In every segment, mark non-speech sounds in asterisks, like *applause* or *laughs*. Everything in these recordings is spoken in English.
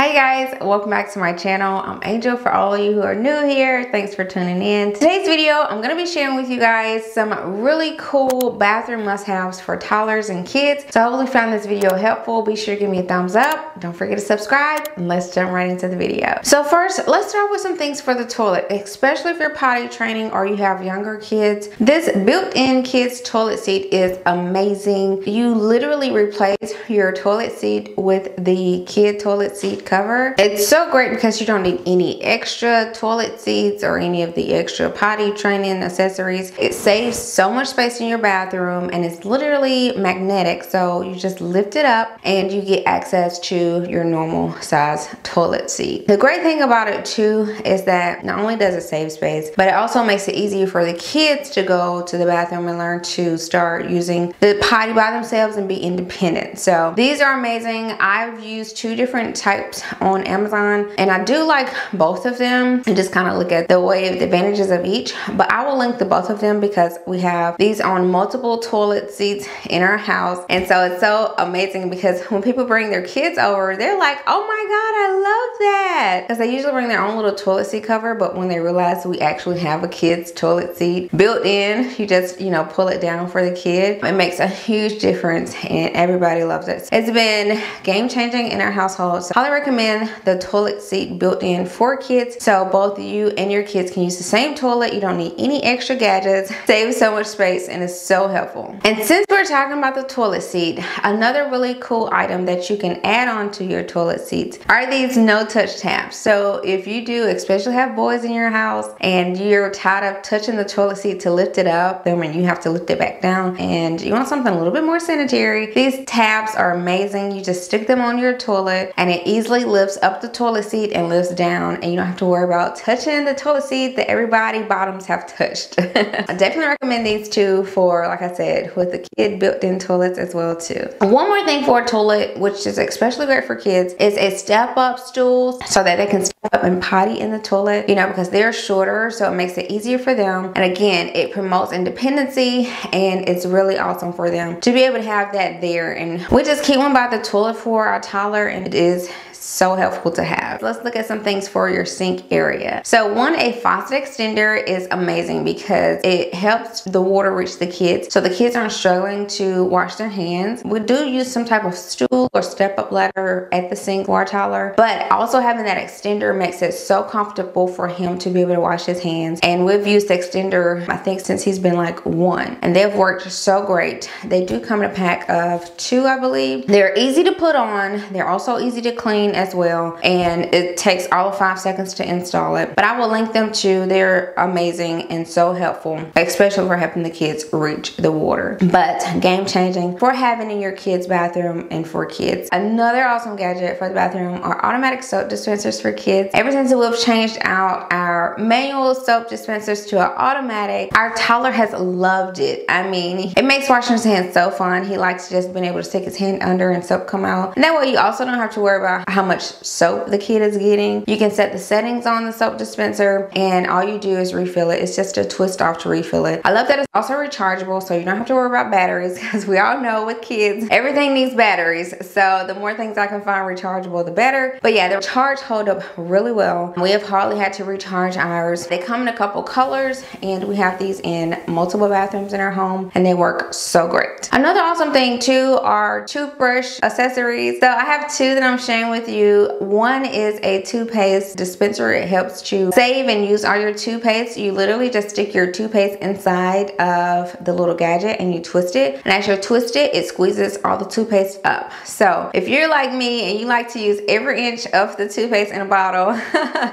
Hi guys, welcome back to my channel. I'm Angel for all of you who are new here. Thanks for tuning in. Today's video, I'm gonna be sharing with you guys some really cool bathroom must-haves for toddlers and kids. So I hopefully found this video helpful. Be sure to give me a thumbs up. Don't forget to subscribe and let's jump right into the video. So first, let's start with some things for the toilet, especially if you're potty training or you have younger kids. This built-in kids toilet seat is amazing. You literally replace your toilet seat with the kid toilet seat cover. It's so great because you don't need any extra toilet seats or any of the extra potty training accessories. It saves so much space in your bathroom and it's literally magnetic. So you just lift it up and you get access to your normal size toilet seat. The great thing about it too is that not only does it save space, but it also makes it easier for the kids to go to the bathroom and learn to start using the potty by themselves and be independent. So these are amazing. I've used two different types on Amazon and I do like both of them and just kind of look at the way the advantages of each but I will link the both of them because we have these on multiple toilet seats in our house and so it's so amazing because when people bring their kids over they're like oh my god I love that! Because they usually bring their own little toilet seat cover but when they realize we actually have a kid's toilet seat built in you just you know pull it down for the kid it makes a huge difference and everybody loves it. It's been game changing in our household so highly recommend recommend the toilet seat built in for kids. So both you and your kids can use the same toilet. You don't need any extra gadgets. *laughs* Saves so much space and is so helpful. And since we're talking about the toilet seat, another really cool item that you can add on to your toilet seats are these no touch tabs. So if you do, especially have boys in your house and you're tired of touching the toilet seat to lift it up, then when you have to lift it back down and you want something a little bit more sanitary, these tabs are amazing. You just stick them on your toilet and it easily lifts up the toilet seat and lifts down and you don't have to worry about touching the toilet seat that everybody bottoms have touched. *laughs* I definitely recommend these two for, like I said, with the kid built-in toilets as well too. One more thing for a toilet, which is especially great for kids, is a step-up stool so that they can step up and potty in the toilet, you know, because they're shorter, so it makes it easier for them. And again, it promotes independency and it's really awesome for them to be able to have that there. And we just keep one by the toilet for our toddler and it is so helpful to have. Let's look at some things for your sink area. So one, a faucet extender is amazing because it helps the water reach the kids. So the kids aren't struggling to wash their hands. We do use some type of stool or step up ladder at the sink for our toddler, but also having that extender makes it so comfortable for him to be able to wash his hands. And we've used the extender, I think since he's been like one and they've worked so great. They do come in a pack of two, I believe. They're easy to put on. They're also easy to clean as well. And it takes all five seconds to install it. But I will link them too. They're amazing and so helpful especially for helping the kids reach the water. But game changing for having in your kids bathroom and for kids. Another awesome gadget for the bathroom are automatic soap dispensers for kids. Ever since we've changed out our manual soap dispensers to an automatic our toddler has loved it. I mean it makes washing his hands so fun. He likes just being able to stick his hand under and soap come out. And that way you also don't have to worry about how much soap the kid is getting. You can set the settings on the soap dispenser and all you do is refill it. It's just a twist off to refill it. I love that it's also rechargeable so you don't have to worry about batteries *laughs* because we all know with kids, everything needs batteries. So the more things I can find rechargeable, the better. But yeah, the charge hold up really well. We have hardly had to recharge ours. They come in a couple colors and we have these in multiple bathrooms in our home and they work so great. Another awesome thing too are toothbrush accessories. So I have two that I'm sharing with you you. One is a toothpaste dispenser. It helps you save and use all your toothpaste. You literally just stick your toothpaste inside of the little gadget and you twist it. And as you twist it, it squeezes all the toothpaste up. So if you're like me and you like to use every inch of the toothpaste in a bottle,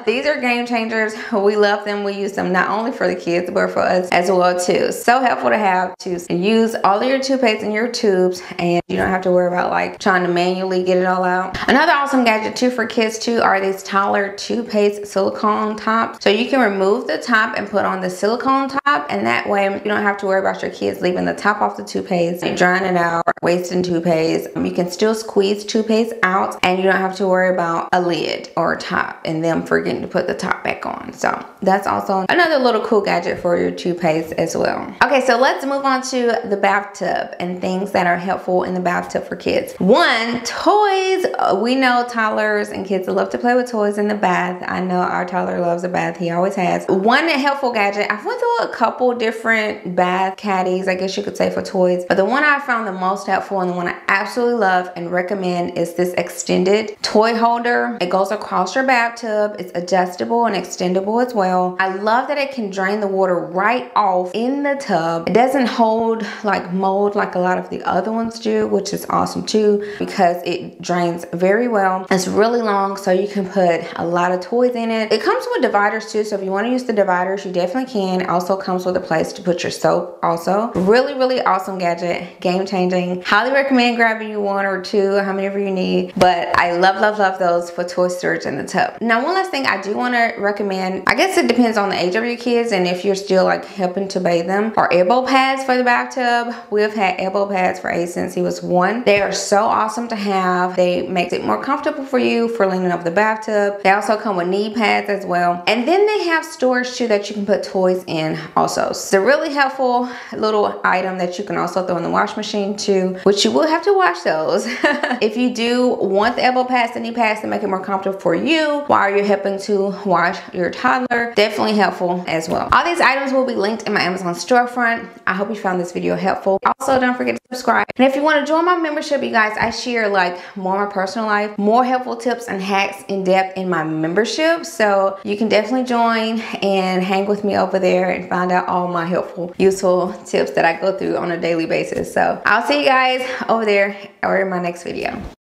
*laughs* these are game changers. We love them. We use them not only for the kids, but for us as well too. So helpful to have to use all of your toothpaste in your tubes and you don't have to worry about like trying to manually get it all out. Another awesome gadget too for kids too are these Tyler toothpaste silicone tops. So you can remove the top and put on the silicone top and that way you don't have to worry about your kids leaving the top off the toothpaste, drying it out, wasting toothpaste. Um, you can still squeeze toothpaste out and you don't have to worry about a lid or a top and them forgetting to put the top back on. So that's also another little cool gadget for your toothpaste as well. Okay, so let's move on to the bathtub and things that are helpful in the bathtub for kids. One, toys. Uh, we know toddlers and kids that love to play with toys in the bath. I know our toddler loves a bath. He always has. One helpful gadget. I've went through a couple different bath caddies, I guess you could say for toys. But the one I found the most helpful and the one I absolutely love and recommend is this extended toy holder. It goes across your bathtub. It's adjustable and extendable as well. I love that it can drain the water right off in the tub. It doesn't hold like mold like a lot of the other ones do, which is awesome too because it drains very well. It's really long so you can put a lot of toys in it. It comes with dividers too, so if you want to use the dividers, you definitely can. It also comes with a place to put your soap also. Really, really awesome gadget, game changing. Highly recommend grabbing you one or two, how many ever you need. But I love, love, love those for toy storage in the tub. Now, one last thing I do want to recommend, I guess it depends on the age of your kids and if you're still like helping to bathe them, are elbow pads for the bathtub. We've had elbow pads for Ace since he was one. They are so awesome to have. They make it more comfortable for you for leaning over the bathtub. They also come with knee pads as well. And then they have storage too that you can put toys in also. So it's a really helpful little item that you can also throw in the wash machine too, which you will have to wash those. *laughs* if you do want the elbow pads and knee pads to make it more comfortable for you while you're helping to wash your toddler, definitely helpful as well. All these items will be linked in my Amazon storefront. I hope you found this video helpful. Also, don't forget to subscribe. And if you want to join my membership, you guys, I share like more of my personal life, more helpful tips and hacks in depth in my membership. So you can definitely join and hang with me over there and find out all my helpful, useful tips that I go through on a daily basis. So I'll see you guys over there or in my next video.